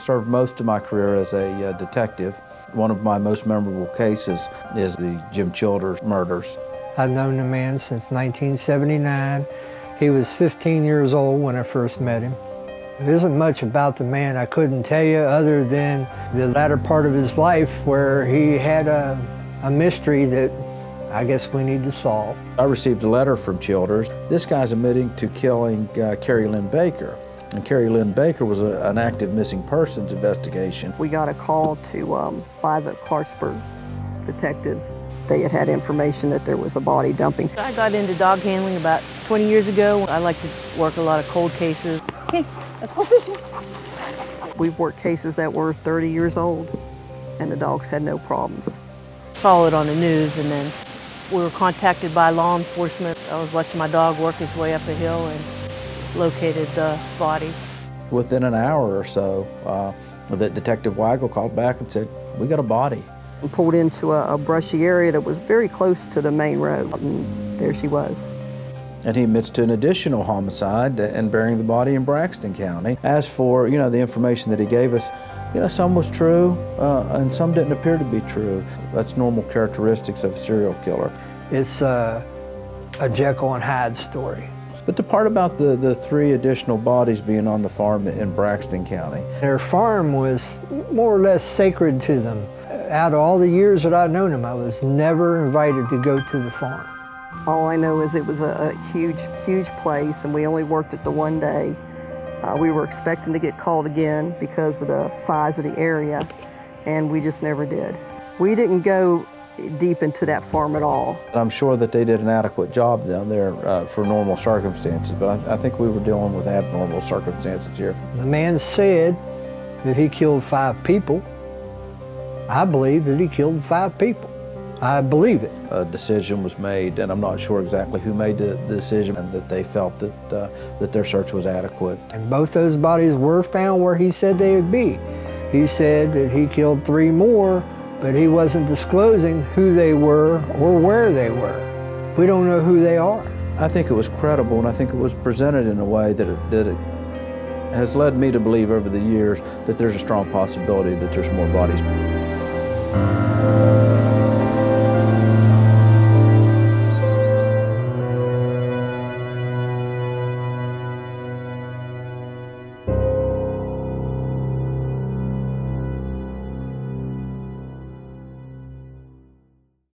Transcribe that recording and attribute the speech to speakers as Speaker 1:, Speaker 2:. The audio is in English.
Speaker 1: Served most of my career as a uh, detective. One of my most memorable cases is the Jim Childers murders.
Speaker 2: I've known the man since 1979. He was 15 years old when I first met him. There isn't much about the man I couldn't tell you other than the latter part of his life where he had a, a mystery that I guess we need to solve.
Speaker 1: I received a letter from Childers. This guy's admitting to killing uh, Carrie Lynn Baker. And Carrie Lynn Baker was a, an active missing persons investigation.
Speaker 3: We got a call to um, by the Clarksburg detectives. They had had information that there was a body dumping.
Speaker 4: I got into dog handling about 20 years ago. I like to work a lot of cold cases. Okay, let's go fishing.
Speaker 3: We've worked cases that were 30 years old, and the dogs had no problems.
Speaker 4: Saw it on the news, and then we were contacted by law enforcement. I was watching my dog work his way up a hill and located the body.
Speaker 1: Within an hour or so, uh, that Detective Weigel called back and said, we got a body.
Speaker 3: We pulled into a, a brushy area that was very close to the main road, and there she was.
Speaker 1: And he admits to an additional homicide and burying the body in Braxton County. As for, you know, the information that he gave us, you know, some was true uh, and some didn't appear to be true. That's normal characteristics of a serial killer.
Speaker 2: It's uh, a Jekyll and Hyde story.
Speaker 1: But the part about the, the three additional bodies being on the farm in Braxton County.
Speaker 2: Their farm was more or less sacred to them. Out of all the years that I've known them, I was never invited to go to the farm.
Speaker 3: All I know is it was a, a huge, huge place, and we only worked it the one day. Uh, we were expecting to get called again because of the size of the area, and we just never did. We didn't go deep into that farm at all.
Speaker 1: I'm sure that they did an adequate job down there uh, for normal circumstances, but I, I think we were dealing with abnormal circumstances here.
Speaker 2: The man said that he killed five people. I believe that he killed five people. I believe it.
Speaker 1: A decision was made, and I'm not sure exactly who made the decision, and that they felt that, uh, that their search was adequate.
Speaker 2: And both those bodies were found where he said they would be. He said that he killed three more, but he wasn't disclosing who they were or where they were. We don't know who they are.
Speaker 1: I think it was credible, and I think it was presented in a way that it, that it has led me to believe over the years that there's a strong possibility that there's more bodies.